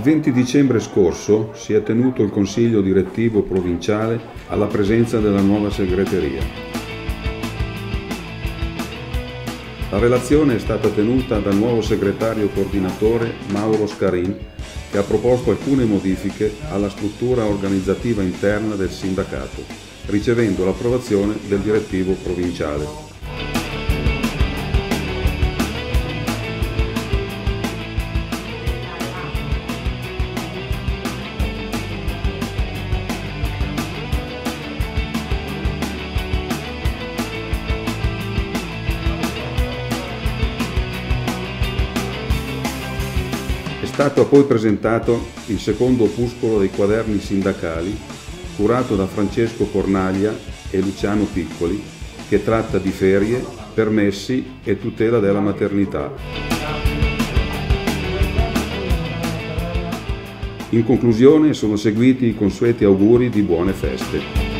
Il 20 dicembre scorso si è tenuto il Consiglio direttivo provinciale alla presenza della nuova segreteria. La relazione è stata tenuta dal nuovo segretario coordinatore Mauro Scarin che ha proposto alcune modifiche alla struttura organizzativa interna del sindacato, ricevendo l'approvazione del direttivo provinciale. Stato poi presentato il secondo opuscolo dei quaderni sindacali, curato da Francesco Cornaglia e Luciano Piccoli, che tratta di ferie, permessi e tutela della maternità. In conclusione sono seguiti i consueti auguri di buone feste.